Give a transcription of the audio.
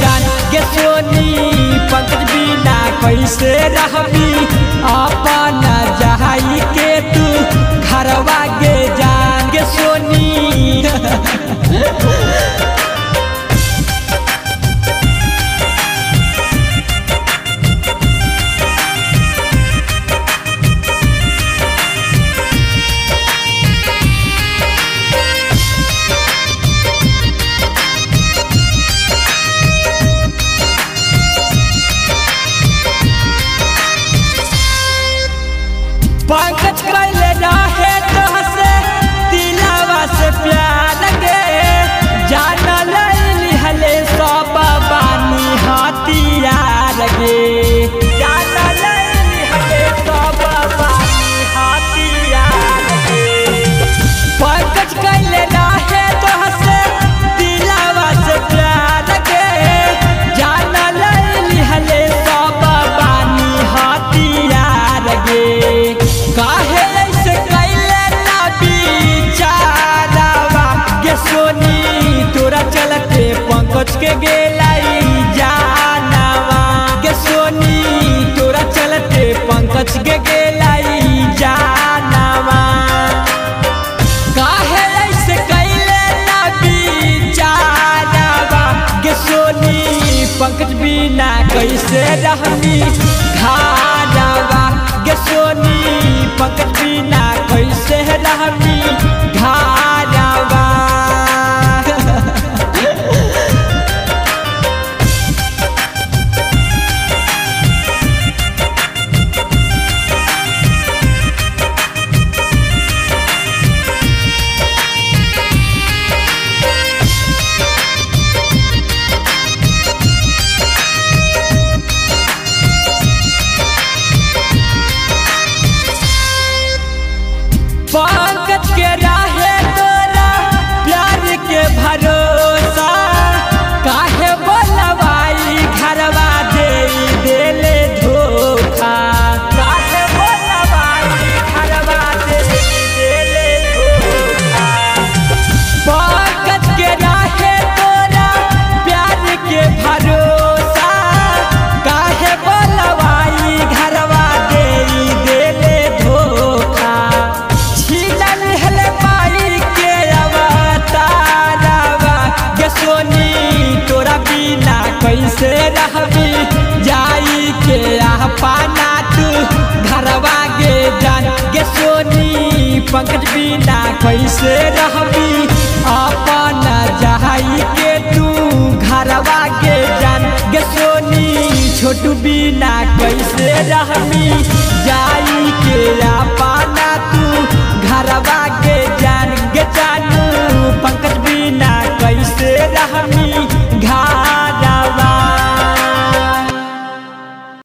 जान गे सोनी पंकज बिना कैसे रहबी। आप के गेलाई जानवा के सोनी, तोरा चलते पंकज के गेलाई जानवा काहे ऐसे कैले ना बिचारावा के सोनी, पंकज बिना कैसे रहनी? देवी जाई के पाना तू जान गे सोनी, पंकज बिना कैसे रहबी? अपन जाई के तू, घरवा के जान गे सोनी, छोटू बिना कैसे रहबी? जाई के पाना तू घरवा